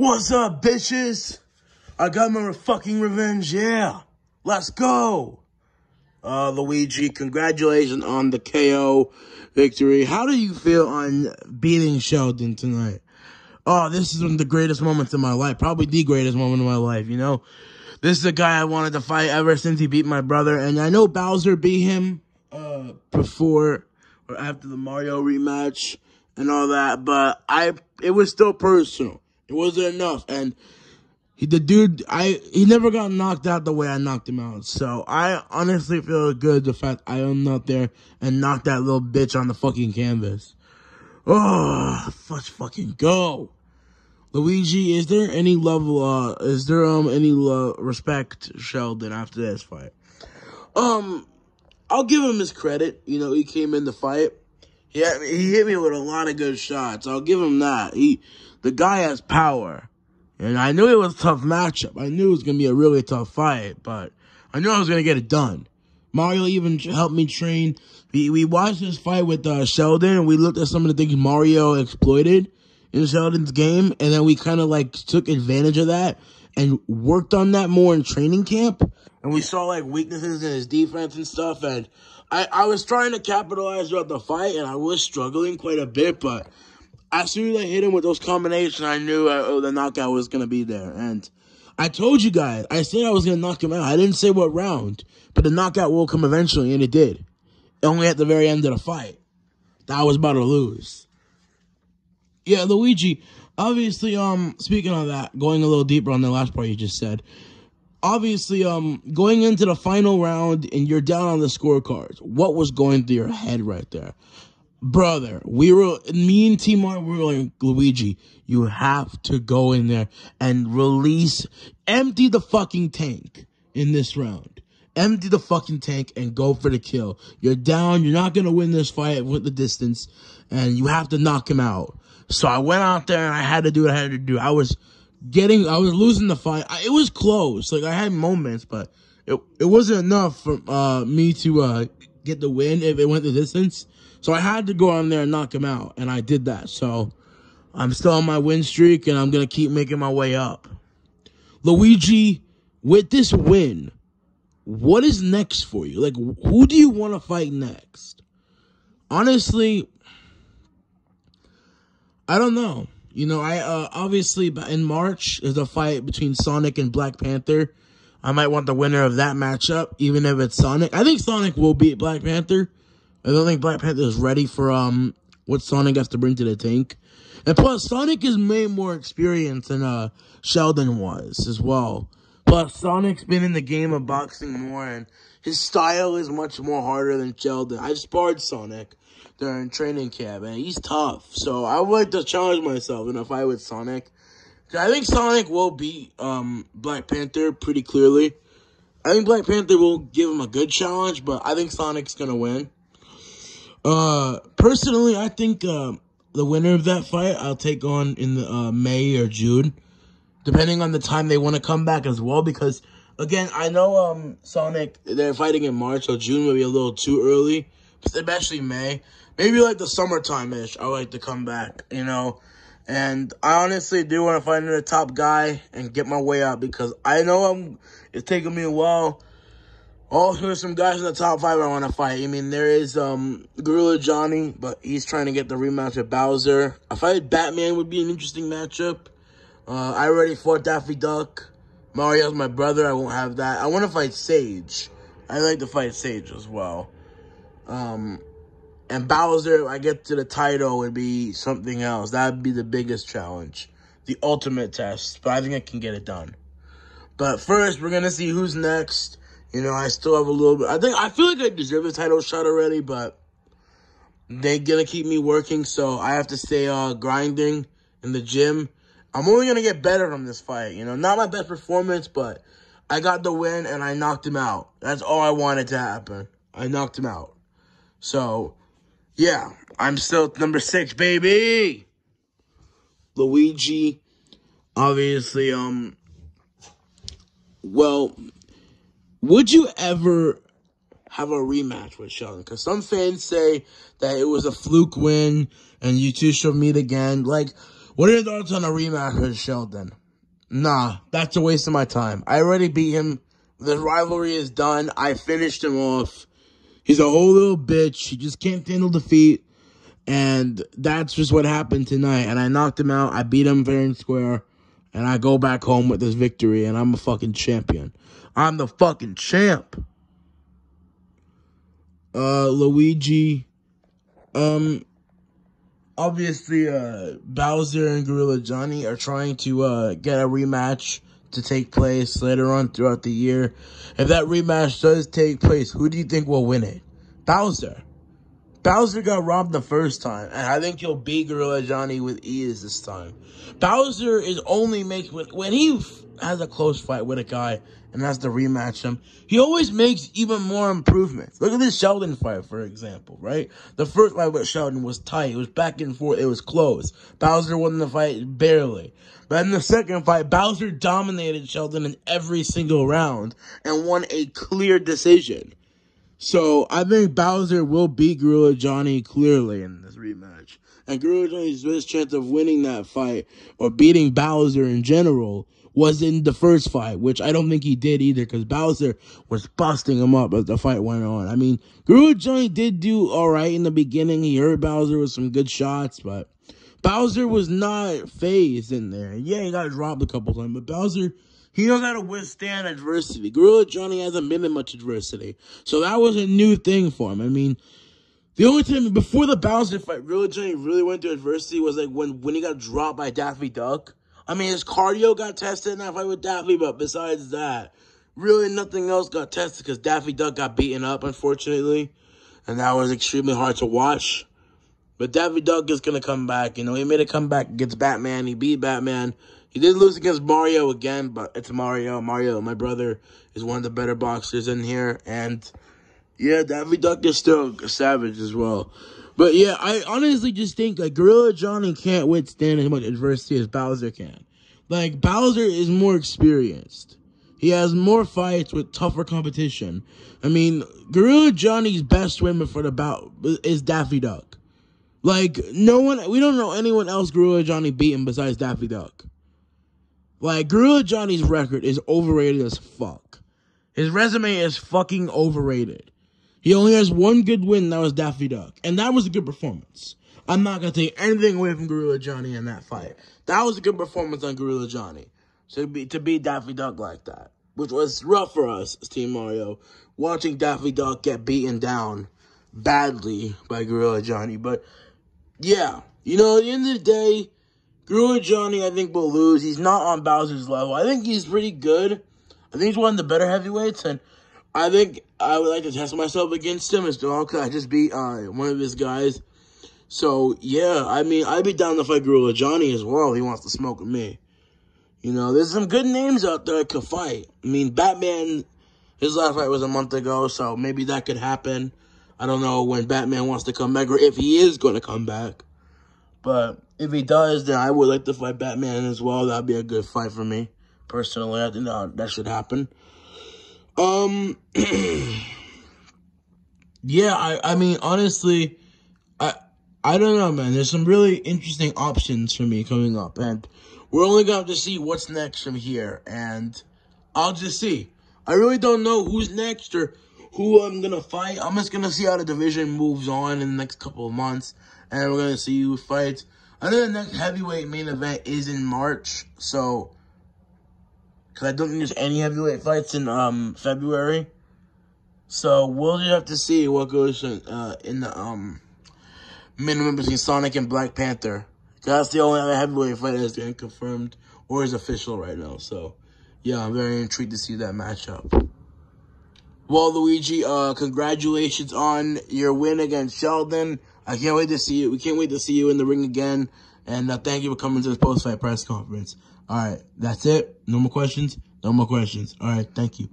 What's up, bitches? I got my fucking revenge, yeah. Let's go. Uh, Luigi, congratulations on the KO victory. How do you feel on beating Sheldon tonight? Oh, this is one of the greatest moments in my life. Probably the greatest moment of my life, you know? This is a guy I wanted to fight ever since he beat my brother. And I know Bowser beat him, uh, before or after the Mario rematch and all that, but I, it was still personal. It wasn't enough. And he, the dude, I, he never got knocked out the way I knocked him out. So I honestly feel good the fact I went out there and knocked that little bitch on the fucking canvas. Oh, let's fucking go. Luigi, is there any level, uh, is there, um, any, uh, respect Sheldon after this fight? Um, I'll give him his credit. You know, he came in the fight. Yeah, he hit me with a lot of good shots. I'll give him that. He, the guy has power. And I knew it was a tough matchup. I knew it was going to be a really tough fight, but I knew I was going to get it done. Mario even helped me train. We, we watched this fight with uh, Sheldon, and we looked at some of the things Mario exploited in Sheldon's game, and then we kind of like took advantage of that and worked on that more in training camp. And we saw like weaknesses in his defense and stuff. And I, I was trying to capitalize throughout the fight, and I was struggling quite a bit, but as soon as I hit him with those combinations, I knew uh, oh, the knockout was going to be there. And I told you guys, I said I was going to knock him out. I didn't say what round, but the knockout will come eventually, and it did. Only at the very end of the fight. That I was about to lose. Yeah, Luigi, obviously, um, speaking of that, going a little deeper on the last part you just said, obviously, um, going into the final round and you're down on the scorecards, what was going through your head right there? brother, we were, me and Timar we were like, Luigi, you have to go in there and release, empty the fucking tank in this round. Empty the fucking tank and go for the kill. You're down. You're not going to win this fight with the distance and you have to knock him out. So I went out there and I had to do what I had to do. I was getting, I was losing the fight. I, it was close. Like I had moments, but it, it wasn't enough for, uh, me to, uh, get the win if it went the distance. So I had to go on there and knock him out, and I did that. So I'm still on my win streak, and I'm going to keep making my way up. Luigi, with this win, what is next for you? Like, who do you want to fight next? Honestly, I don't know. You know, I uh, obviously in March is a fight between Sonic and Black Panther. I might want the winner of that matchup, even if it's Sonic. I think Sonic will beat Black Panther. I don't think Black Panther is ready for um what Sonic has to bring to the tank. And plus, Sonic is way more experienced than uh Sheldon was as well. Plus, Sonic's been in the game of boxing more, and his style is much more harder than Sheldon. I've sparred Sonic during training camp, and he's tough. So I would like to challenge myself in a fight with Sonic. I think Sonic will beat um, Black Panther pretty clearly. I think Black Panther will give him a good challenge, but I think Sonic's gonna win. Uh, personally, I think uh, the winner of that fight I'll take on in the uh, May or June, depending on the time they want to come back as well. Because again, I know um Sonic they're fighting in March, so June will be a little too early, especially May. Maybe like the summertime ish. I like to come back, you know. And I honestly do want to find the top guy and get my way out because I know I'm. It's taking me a while Oh, there's some guys in the top five I want to fight. I mean, there is um Gorilla Johnny, but he's trying to get the rematch with Bowser. I fight Batman would be an interesting matchup. Uh, I already fought Daffy Duck. Mario's my brother. I won't have that. I want to fight Sage. I like to fight Sage as well. Um, and Bowser, I get to the title, would be something else. That would be the biggest challenge. The ultimate test. But I think I can get it done. But first, we're to see who's next. You know, I still have a little bit. I think I feel like I deserve a title shot already, but they're gonna keep me working, so I have to stay uh, grinding in the gym. I'm only gonna get better from this fight. You know, not my best performance, but I got the win and I knocked him out. That's all I wanted to happen. I knocked him out. So, yeah, I'm still number six, baby. Luigi, obviously, um, well, would you ever have a rematch with Sheldon? Because some fans say that it was a fluke win and you two should meet again. Like, What are your thoughts on a rematch with Sheldon? Nah, that's a waste of my time. I already beat him. The rivalry is done. I finished him off. He's a whole little bitch. He just can't handle defeat. And that's just what happened tonight. And I knocked him out. I beat him fair and square. And I go back home with this victory. And I'm a fucking champion. I'm the fucking champ. Uh, Luigi. Um, obviously, uh, Bowser and Gorilla Johnny are trying to, uh, get a rematch to take place later on throughout the year. If that rematch does take place, who do you think will win it? Bowser. Bowser got robbed the first time, and I think he'll beat Gorilla Johnny with ease this time. Bowser is only making when, when he has a close fight with a guy and has to rematch him, he always makes even more improvements. Look at this Sheldon fight, for example, right? The first fight with Sheldon was tight. It was back and forth. It was close. Bowser won the fight barely. But in the second fight, Bowser dominated Sheldon in every single round and won a clear decision. So I think Bowser will beat Gorilla Johnny clearly in this rematch. And Gorilla Johnny's best chance of winning that fight or beating Bowser in general was in the first fight, which I don't think he did either because Bowser was busting him up as the fight went on. I mean, Gorilla Johnny did do all right in the beginning. He hurt Bowser with some good shots, but Bowser was not phased in there. Yeah, he got dropped a couple times, but Bowser he knows how to withstand adversity. Gorilla Johnny hasn't been in much adversity. So that was a new thing for him. I mean, the only time before the Bowser fight, Gorilla Johnny really went through adversity was like when, when he got dropped by Daffy Duck. I mean, his cardio got tested in that fight with Daffy, but besides that, really nothing else got tested because Daffy Duck got beaten up, unfortunately. And that was extremely hard to watch. But Daffy Duck is going to come back. You know, he made a comeback against Batman. He beat Batman. He did lose against Mario again, but it's Mario. Mario, my brother, is one of the better boxers in here. And, yeah, Daffy Duck is still savage as well. But, yeah, I honestly just think, like, Gorilla Johnny can't withstand as much adversity as Bowser can. Like, Bowser is more experienced. He has more fights with tougher competition. I mean, Gorilla Johnny's best win for the bout is Daffy Duck. Like, no one, we don't know anyone else Gorilla Johnny beaten besides Daffy Duck. Like, Gorilla Johnny's record is overrated as fuck. His resume is fucking overrated. He only has one good win, that was Daffy Duck. And that was a good performance. I'm not gonna take anything away from Gorilla Johnny in that fight. That was a good performance on Gorilla Johnny. To be to beat Daffy Duck like that. Which was rough for us, as Team Mario. Watching Daffy Duck get beaten down badly by Gorilla Johnny. But yeah, you know, at the end of the day, Gorilla Johnny, I think, will lose. He's not on Bowser's level. I think he's pretty good. I think he's one of the better heavyweights, and I think I would like to test myself against him as well, because I just beat uh, one of his guys. So, yeah, I mean, I'd be down to fight Gorilla Johnny as well he wants to smoke with me. You know, there's some good names out there that could fight. I mean, Batman, his last fight was a month ago, so maybe that could happen. I don't know when Batman wants to come back or if he is going to come back. But if he does, then I would like to fight Batman as well. That'd be a good fight for me. Personally, I think that, that should happen. Um, yeah, I, I mean, honestly, I, I don't know, man. There's some really interesting options for me coming up, and we're only to have to see what's next from here, and I'll just see. I really don't know who's next or who I'm to fight. I'm just to see how the division moves on in the next couple of months, and we're to see who fights. I know the next heavyweight main event is in March, so, because I don't think there's any heavyweight fights in um February. So, we'll just have to see what goes in, uh, in the um minimum between Sonic and Black Panther. That's the only other heavyweight fight that's been confirmed or is official right now. So, yeah, I'm very intrigued to see that matchup. Well, Luigi, uh, congratulations on your win against Sheldon. I can't wait to see you. We can't wait to see you in the ring again. And uh, thank you for coming to this post-fight press conference. All right, that's it. No more questions. No more questions. All right, thank you.